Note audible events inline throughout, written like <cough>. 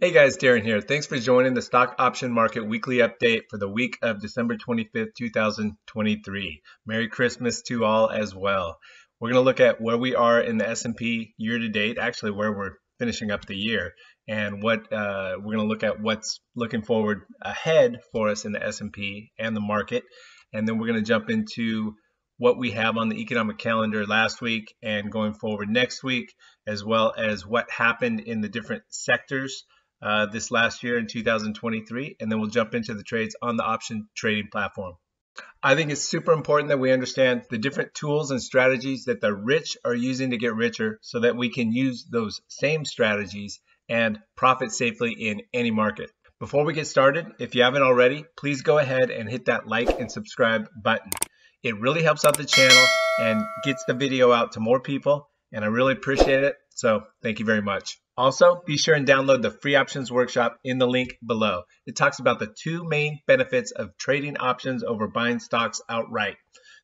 Hey guys, Darren here. Thanks for joining the Stock Option Market Weekly Update for the week of December 25th, 2023. Merry Christmas to all as well. We're going to look at where we are in the S&P year to date, actually where we're finishing up the year, and what uh, we're going to look at what's looking forward ahead for us in the S&P and the market, and then we're going to jump into what we have on the economic calendar last week and going forward next week, as well as what happened in the different sectors uh, this last year in 2023, and then we'll jump into the trades on the option trading platform. I think it's super important that we understand the different tools and strategies that the rich are using to get richer so that we can use those same strategies and profit safely in any market. Before we get started, if you haven't already, please go ahead and hit that like and subscribe button. It really helps out the channel and gets the video out to more people, and I really appreciate it. So thank you very much. Also, be sure and download the free options workshop in the link below. It talks about the two main benefits of trading options over buying stocks outright.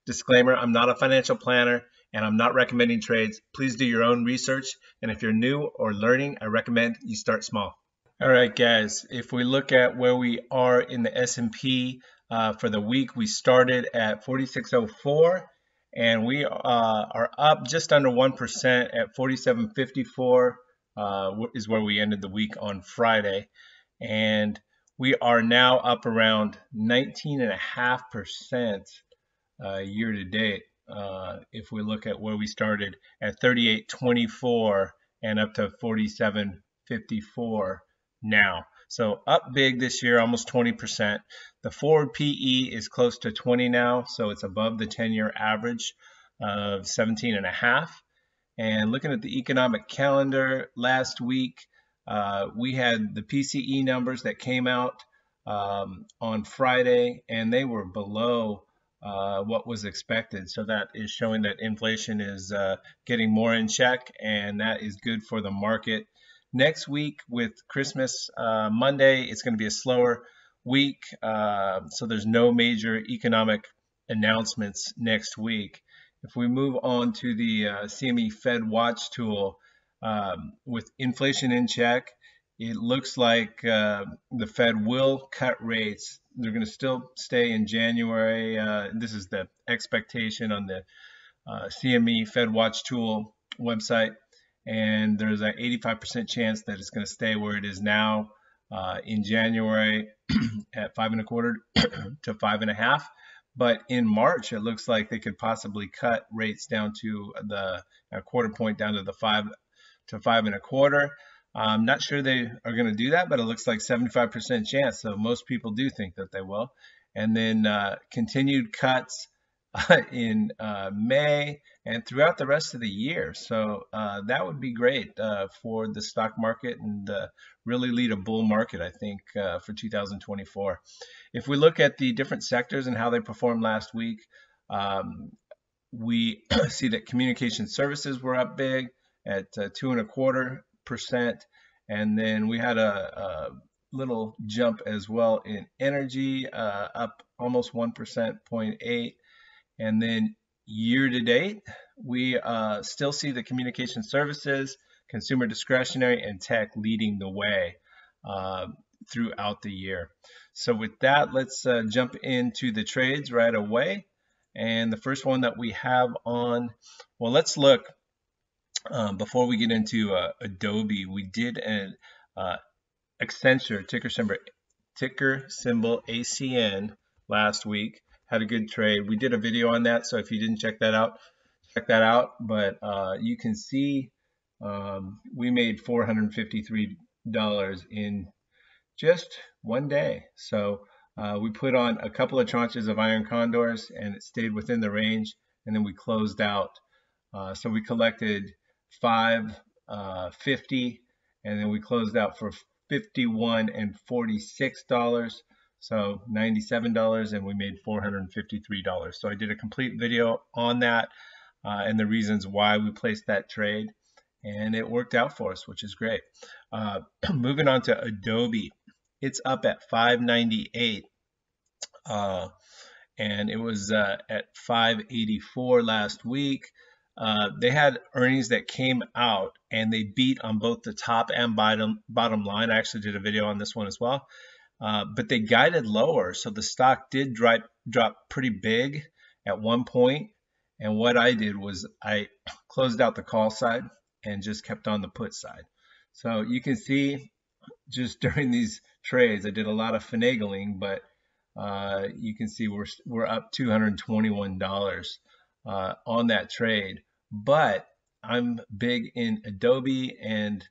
Disclaimer, I'm not a financial planner and I'm not recommending trades. Please do your own research. And if you're new or learning, I recommend you start small. All right, guys, if we look at where we are in the S&P uh, for the week, we started at 4604 and we uh, are up just under 1% at 4754 uh, is where we ended the week on Friday. And we are now up around 19.5% uh, year to date. Uh, if we look at where we started at 38.24 and up to 47.54 now. So up big this year, almost 20%. The forward PE is close to 20 now, so it's above the 10-year average of 17 and a half. And looking at the economic calendar last week, uh, we had the PCE numbers that came out um, on Friday, and they were below uh, what was expected. So that is showing that inflation is uh, getting more in check, and that is good for the market. Next week, with Christmas uh, Monday, it's going to be a slower week, uh, so there's no major economic announcements next week. If we move on to the uh, CME Fed Watch tool, um, with inflation in check, it looks like uh, the Fed will cut rates. They're going to still stay in January. Uh, this is the expectation on the uh, CME Fed Watch tool website. And there's an 85% chance that it's going to stay where it is now uh, in January <clears throat> at five and a quarter <clears throat> to five and a half. But in March, it looks like they could possibly cut rates down to the a quarter point down to the five to five and a quarter. I'm not sure they are going to do that, but it looks like 75% chance. So most people do think that they will. And then uh, continued cuts <laughs> in uh, May and throughout the rest of the year. So uh, that would be great uh, for the stock market and uh, really lead a bull market, I think, uh, for 2024. If we look at the different sectors and how they performed last week, um, we <clears throat> see that communication services were up big at uh, two and a quarter percent, and then we had a, a little jump as well in energy, up almost one percent, 0.8 and then year to date, we uh, still see the communication services, consumer discretionary, and tech leading the way uh, throughout the year. So with that, let's uh, jump into the trades right away. And the first one that we have on, well, let's look um, before we get into uh, Adobe. We did an uh, Accenture ticker symbol, ticker symbol ACN last week had a good trade. We did a video on that, so if you didn't check that out, check that out. But uh, you can see um, we made $453 in just one day. So uh, we put on a couple of tranches of iron condors and it stayed within the range and then we closed out. Uh, so we collected 550 uh, and then we closed out for 51 and $46. So $97 and we made $453. So I did a complete video on that uh, and the reasons why we placed that trade and it worked out for us, which is great. Uh, <clears throat> moving on to Adobe, it's up at 598 uh, and it was uh, at 584 last week. uh, they had earnings that came out and they beat on both the top and bottom bottom line. I actually did a video on this one as well, uh, but they guided lower, so the stock did drop drop pretty big at one point. And what I did was I <clears throat> closed out the call side and just kept on the put side. So you can see just <laughs> during these trades, I did a lot of finagling, but uh, you can see we're we're up $221 uh, on that trade. But I'm big in Adobe, and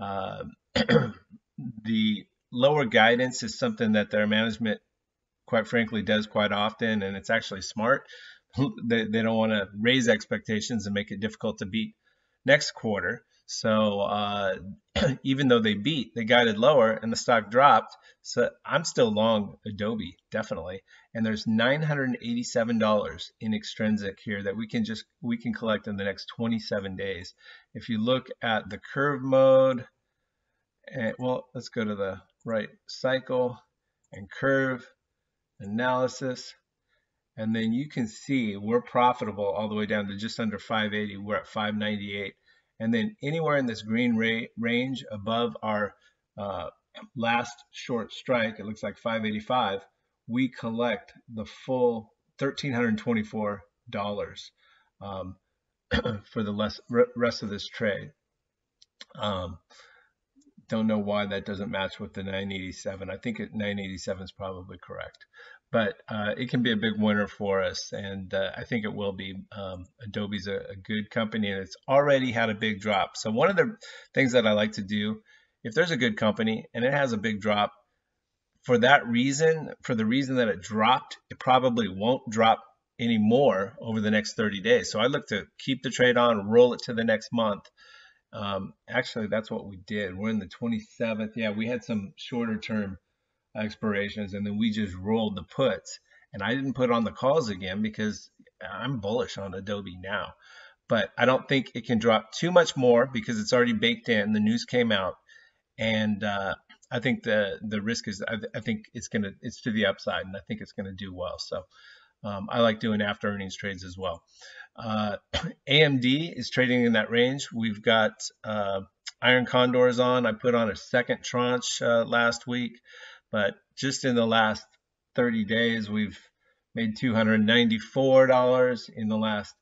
uh, <clears throat> the lower guidance is something that their management, quite frankly, does quite often, and it's actually smart. <laughs> they, they don't want to raise expectations and make it difficult to beat next quarter. So uh, <clears throat> even though they beat, they guided lower and the stock dropped. So I'm still long Adobe, definitely. And there's $987 in extrinsic here that we can just we can collect in the next 27 days. If you look at the curve mode, and eh, well, let's go to the right cycle and curve analysis. And then you can see we're profitable all the way down to just under 580. We're at 598 and then anywhere in this green ra range above our uh, last short strike, it looks like 585, we collect the full $1,324 um, <clears throat> for the less, rest of this trade. Um, don't know why that doesn't match with the 987. I think it, 987 is probably correct but uh, it can be a big winner for us, and uh, I think it will be. Um, Adobe's a, a, good company, and it's already had a big drop. So one of the things that I like to do, if there's a good company and it has a big drop, for that reason, for the reason that it dropped, it probably won't drop anymore over the next 30 days. So I look to keep the trade on, roll it to the next month. Um, actually, that's what we did. We're in the 27th. Yeah, we had some shorter term expirations, and then we just rolled the puts. And I didn't put on the calls again because I'm bullish on Adobe now. But I don't think it can drop too much more because it's already baked in. The news came out, and uh, I think the the risk is I, I, think it's gonna it's to the upside, and I think it's gonna do well. So um, I like doing after earnings trades as well. Uh, <clears throat> AMD is trading in that range. We've got uh, Iron Condors on. I put on a second tranche uh, last week. But just in the last 30 days, we've made $294. In the last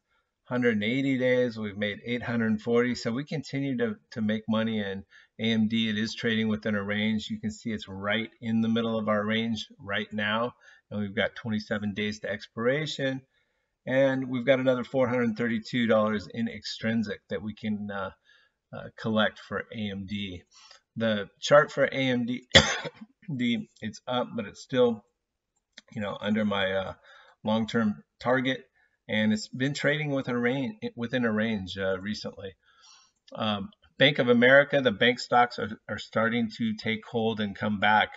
180 days, we've made 840. So we continue to, to make money and AMD. It is trading within a range. You can see it's right in the middle of our range right now. And we've got 27 days to expiration. And we've got another $432 in extrinsic that we can uh, uh, collect for AMD. The chart for AMD <coughs> it's up, but it's still, you know, under my uh, long-term target, and it's been trading within a range within a range uh, recently. Um, Bank of America, the bank stocks are, are starting to take hold and come back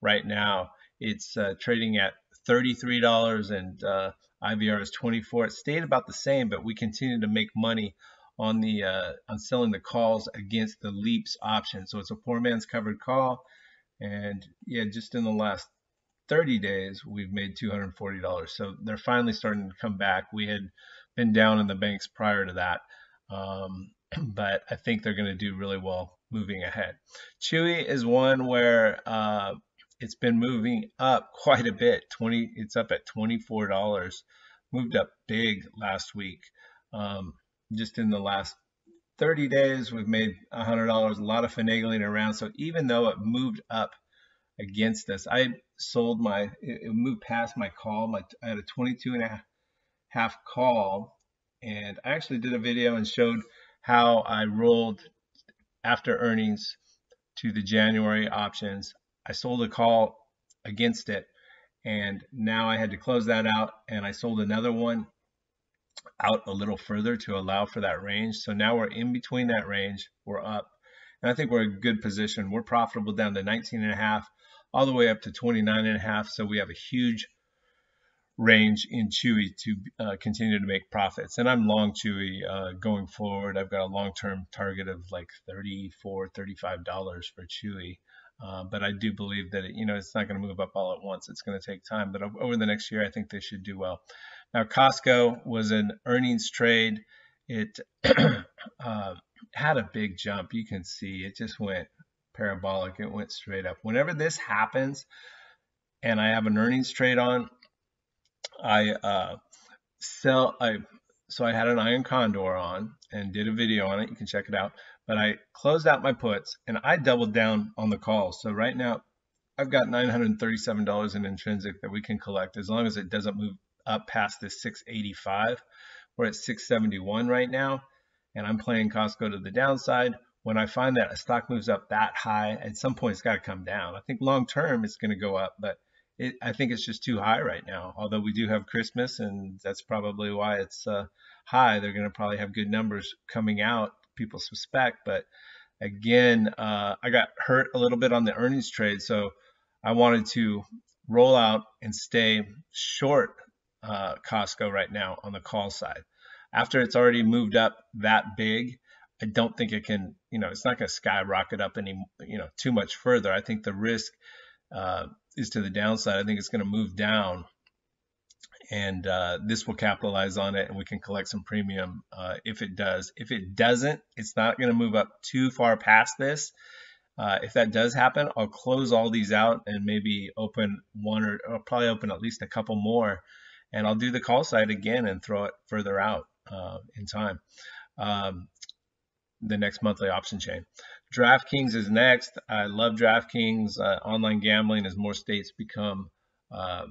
right now. It's uh, trading at $33 and uh, IVR is 24. It stayed about the same, but we continue to make money on the uh, on selling the calls against the leaps option. So it's a poor man's covered call. And yeah, just in the last 30 days, we've made $240. So they're finally starting to come back. We had been down in the banks prior to that. Um, <clears throat> but I think they're going to do really well moving ahead. Chewy is one where uh, it's been moving up <laughs> quite a bit. 20, it's up at $24. Moved up big last week. Um, just in the last 30 days, we've made $100, a lot of finagling around. So even though it moved up against us, I sold my, it moved past my call. My, I had a 22 and a half call. And I actually did a video and showed how I rolled after earnings to the January options. I sold a call against it. And now I had to close that out and I sold another one out a little further to allow for that range. So now we're in between that range, we're up. And I think we're in a good position. We're profitable down to 19 and a half, all the way up to 29 and a half. So we have a huge range in Chewy to uh, continue to make profits. And I'm long Chewy uh, going forward. I've got a long-term target of like 34, 35 dollars for Chewy. Uh, but I do believe that it, you know it's not going to move up all at once. It's going to take time. But over the next year, I think they should do well. Now, Costco was an earnings trade, it <clears throat> uh, had a big jump. You can see it just went parabolic. It went straight up. Whenever this happens, and I have an earnings trade on, I uh, sell. I so I had an iron condor on and did a video on it. You can check it out. But I closed out my puts and I doubled down on the calls. So right now I've got $937 in intrinsic that we can collect as long as it doesn't move up past this 685. We're at 671 right now, and I'm playing Costco to the downside. When I find that a stock moves up that high, at some point it's got to come down. I think long term it's going to go up, but it, I think it's just too high right now. Although we do have Christmas, and that's probably why it's uh, high. They're going to probably have good numbers coming out. People suspect, but again, uh, I got hurt a little bit on the earnings trade, so I wanted to roll out and stay short uh, Costco right now on the call side. After it's already moved up that big, I don't think it can, you know, it's not going to skyrocket up any, you know, too much further. I think the risk uh, is to the downside. I think it's going to move down, and uh, this will capitalize on it, and we can collect some premium uh, if it does. If it doesn't, it's not going to move up too far past this. Uh, if that does happen, I'll close all these out and maybe open one or I'll probably open at least a couple more, and I'll do the call side again and throw it further out uh, in time. Um, the next monthly option chain. DraftKings is next. I love DraftKings. Uh, online gambling as more states become uh,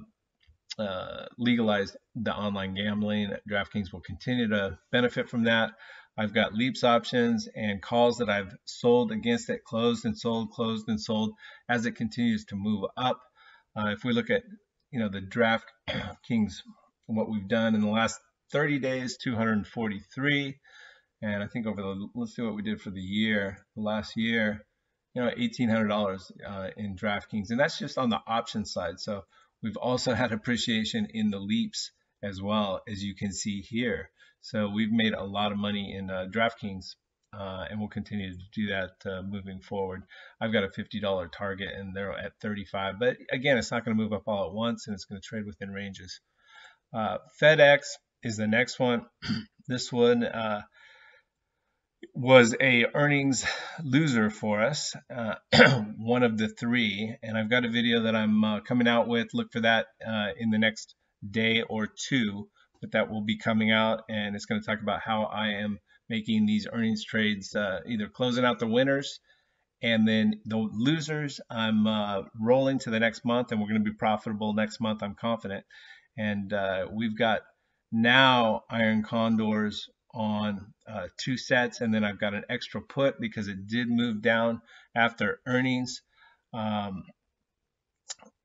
uh, legalized the online gambling. DraftKings will continue to benefit from that. I've got leaps options and calls that I've sold against it, closed and sold, closed and sold as it continues to move up. Uh, if we look at, you know, the DraftKings, what we've done in the last 30 days, 243. And I think over the, let's see what we did for the year, the last year, you know, $1,800 uh, in DraftKings. And that's just on the option side. So we've also had appreciation in the leaps as well, as you can see here. So we've made a lot of money in uh, DraftKings, uh, and we'll continue to do that uh, moving forward. I've got a $50 target, and they're at 35. But again, it's not going to move up all at once, and it's going to trade within ranges. Uh, FedEx is the next one. <clears throat> this one uh, was a earnings loser for us, uh, <clears throat> one of the three. And I've got a video that I'm coming out with. Look for that in the next day or two but that will be coming out and it's going to talk about how I am making these earnings trades, uh, either closing out the winners and then the losers. I'm uh, rolling to the next month and we're going to be profitable next month. I'm confident. And uh, we've got now iron condors on uh, two sets and then I've got an extra put because it did move down after earnings. Um,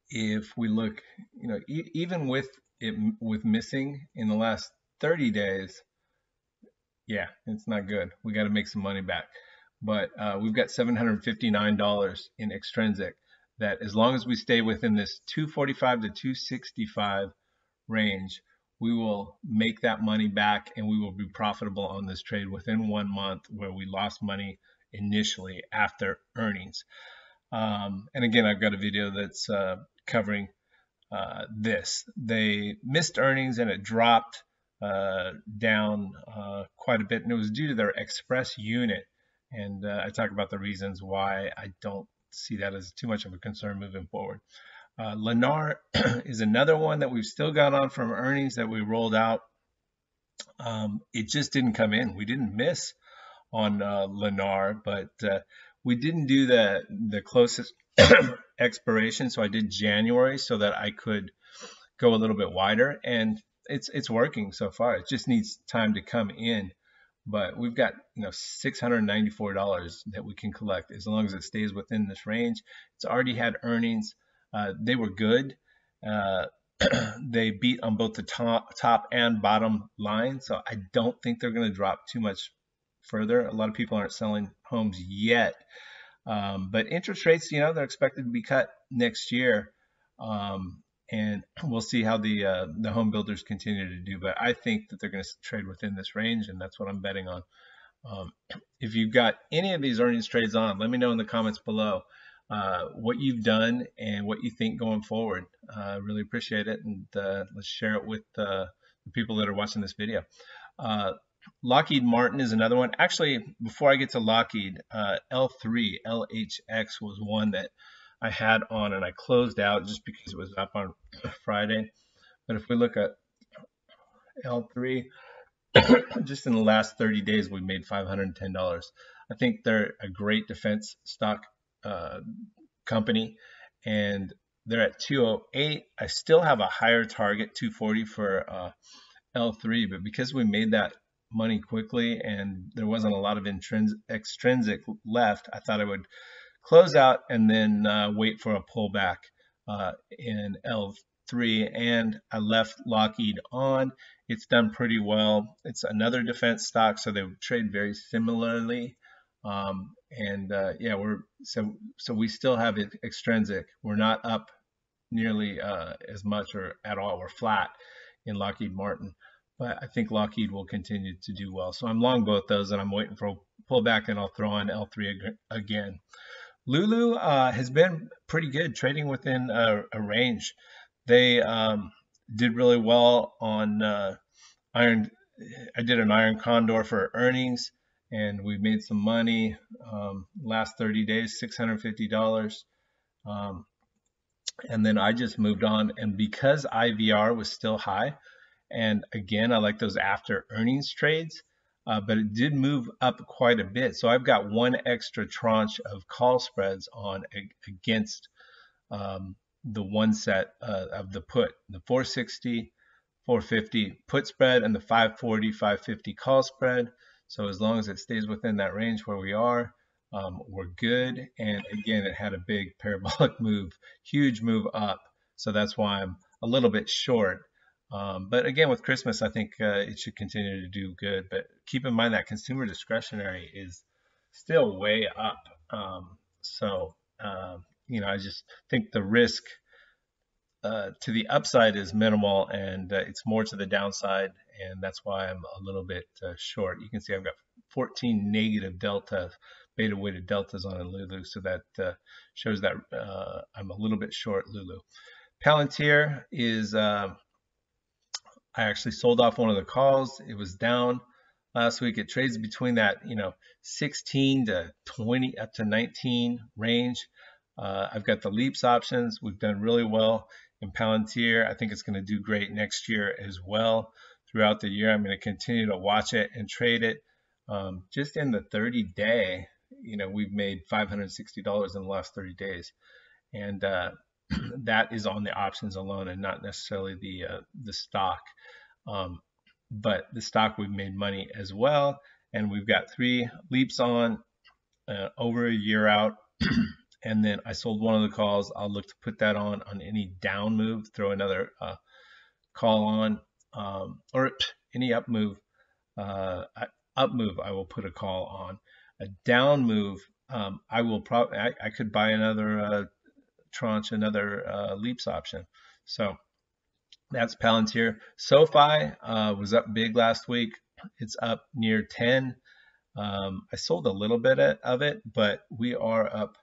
if we look, you know, e even with it with missing in the last 30 days, yeah, it's not good. We got to make some money back. But uh, we've got $759 in extrinsic that as long as we stay within this 245 to 265 range, we will make that money back and we will be profitable on this trade within one month where we lost money initially after earnings. Um, and again, I've got a video that's uh, covering uh, this. They missed earnings and it dropped uh, down uh, quite a bit, and it was due to their express unit. And uh, I talk about the reasons why I don't see that as too much of a concern moving forward. Uh, Lennar <clears throat> is another one that we've still got on from earnings that we rolled out. Um, it just didn't come in. We didn't miss on uh, Lennar, but uh, we didn't do the the closest <clears throat> expiration. So I did January so that I could go a little bit wider and it's it's working so far. It just needs time to come in. But we've got you know $694 that we can collect as long as it stays within this range. It's already had earnings. Uh, they were good. Uh, <clears throat> they beat on both the top, top and bottom line. So I don't think they're going to drop too much further. A lot of people aren't selling homes yet. Um, but interest rates, you know, they're expected to be cut next year. Um, and <clears throat> we'll see how the uh, the home builders continue to do. But I think that they're going to trade within this range, and that's what I'm betting on. Um, <clears throat> if you've got any of these earnings trades on, let me know in the comments below uh, what you've done and what you think going forward. I uh, really appreciate it, and uh, let's share it with uh, the people that are watching this video. Uh, Lockheed Martin is another one. Actually, before I get to Lockheed, uh, L3, LHX was one that I had on and I closed out just because it was up on Friday. But if we look at L3, <coughs> just in the last 30 days, we made $510. I think they're a great defense stock uh, company, and they're at 208. I still have a higher target, 240 for uh, L3, but because we made that money quickly and there wasn't a lot of intrinsic extrinsic left, I thought I would close out and then uh, wait for a pullback uh, in L3. And I left Lockheed on. It's done pretty well. It's another defense stock, so they trade very similarly. Um, and uh, yeah, we're so so we still have it extrinsic. We're not up nearly uh, as much or at all. We're flat in Lockheed Martin, but I think Lockheed will continue to do well. So I'm long both those, and I'm waiting for a pullback, and I'll throw on L3 again. Lulu uh, has been pretty good, trading within a, a range. They um, did really well on uh, Iron. I did an Iron Condor for earnings and we made some money um, last 30 days, $650. Um, and then I just moved on. And because IVR was still high, and again, I like those after earnings trades, uh, but it did move up quite a bit. So I've got one extra tranche of call spreads on against um, the one set uh, of the put, the 460, 450 put spread, and the 540, 550 call spread. So as long as it stays within that range where we are, um, we're good. And again, it had a big <laughs> parabolic move, huge move up. So that's why I'm a little bit short. Um, but again, with Christmas, I think uh, it should continue to do good. But keep in mind that consumer discretionary is still way up. Um, so, um, you know, I just think the risk uh, to the upside is minimal and uh, it's more to the downside. And that's why I'm a little bit uh, short. You can see I've got 14 negative delta, beta weighted deltas on a Lulu. So that uh, shows that uh, I'm a little bit short Lulu. Palantir is, um, I actually sold off one of the calls. It was down last week. It trades between that, you know, 16 to 20 up to 19 range. Uh, I've got the leaps options. We've done really well in Palantir. I think it's going to do great next year as well. Throughout the year, I'm going to continue to watch it and trade it. Um, just in the 30 day, you know, we've made $560 in the last 30 days, and uh, <clears throat> that is on the options alone and not necessarily the uh, the stock. Um, but the stock we've made money as well, and we've got three leaps on uh, over a year out. <clears throat> and then I sold one of the calls. I'll look to put that on on any down move, throw another uh, call on, um, or any up move. Uh, up move, I will put a call on. A down move, um, I will probably I, I, could buy another uh, tranche, another uh, leaps option. So that's Palantir. SoFi uh, was up big last week. It's up near 10. Um, I sold a little bit of it, but we are up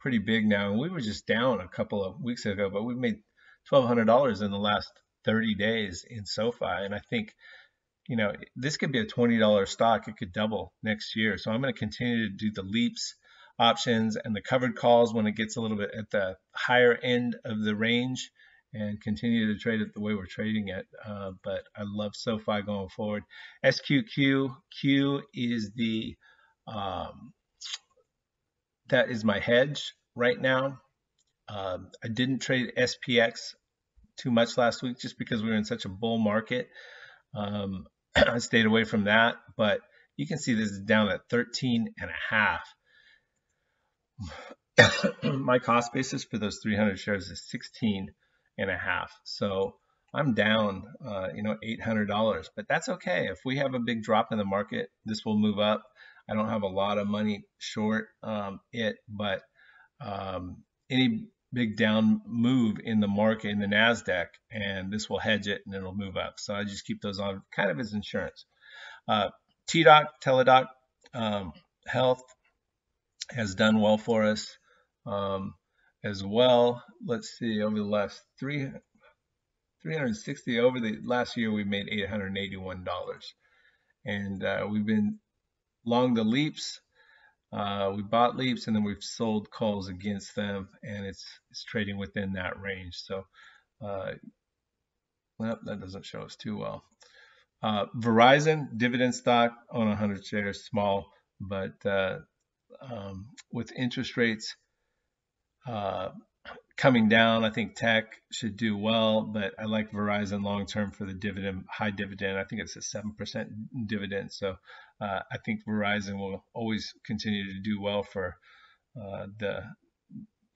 pretty big now. And we were just down a couple of weeks ago, but we've made $1,200 in the last 30 days in SoFi. And I think, you know, this could be a $20 stock. It could double next year. So I'm going to continue to do the leaps options and the covered calls when it gets a little bit at the higher end of the range and continue to trade it the way we're trading it. Uh, but I love SoFi going forward. SQQ, Q is the um, that is my hedge right now. Um, I didn't trade SPX too much last week just because we were in such a bull market. Um, <clears throat> I stayed away from that, but you can see this is down at 13 and a half. <clears throat> My cost basis for those 300 shares is 16 and a half. So I'm down, uh, you know, $800, but that's okay. If we have a big drop in the market, this will move up. I don't have a lot of money short um, it, but um, any big down move in the market in the Nasdaq, and this will hedge it and it'll move up. So I just keep those on kind of as insurance. Uh, TDoc, Teladoc um, Health has done well for us um, as well. Let's see, over the last three, 360 over the last year, we made $881 and uh, we've been long the leaps. Uh, we bought leaps and then we've sold calls against them, and it's it's trading within that range. So, uh, well, that doesn't show us too well. Uh, Verizon dividend stock on 100 shares, small, but uh, um, with interest rates uh, coming down, I think tech should do well, but I like Verizon long term for the dividend, high dividend. I think it's a 7% dividend. So uh, I think Verizon will always continue to do well for uh, the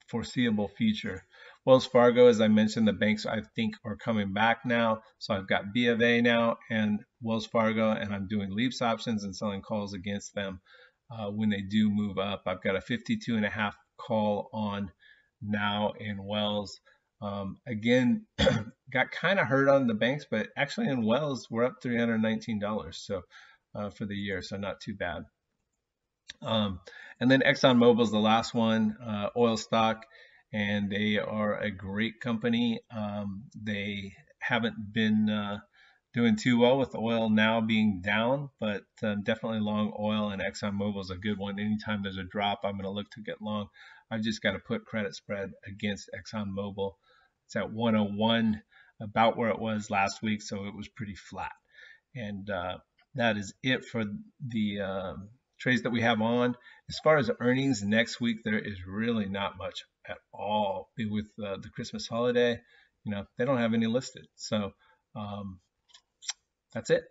foreseeable future. Wells Fargo, as I mentioned, the banks I think are coming back now. So I've got B of A now and Wells Fargo, and I'm doing leaps options and selling calls against them uh, when they do move up. I've got a 52 and a half call on now in Wells. Um, again, <clears throat> got kind of hurt on the banks, but actually in Wells we're up $319 so uh, for the year, so not too bad. Um, and then ExxonMobil is the last one, uh, oil stock, and they are a great company. Um, they haven't been uh, doing too well with oil now being down, but um, definitely long oil and ExxonMobil is a good one. Anytime there's a drop, I'm going to look to get long. I've just got to put credit spread against ExxonMobil. It's at 101, about where it was last week, so it was pretty flat. And uh, that is it for the uh, trades that we have on. As far as earnings next week, there is really not much at all. With uh, the Christmas holiday, you know, they don't have any listed. So um, that's it.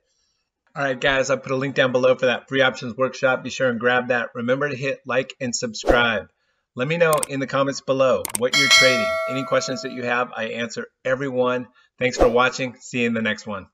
All right, guys, I put a link down below for that free options workshop. Be sure and grab that. Remember to hit like and subscribe. Let me know in the comments below what you're trading. Any questions that you have, I answer everyone. Thanks for watching. See you in the next one.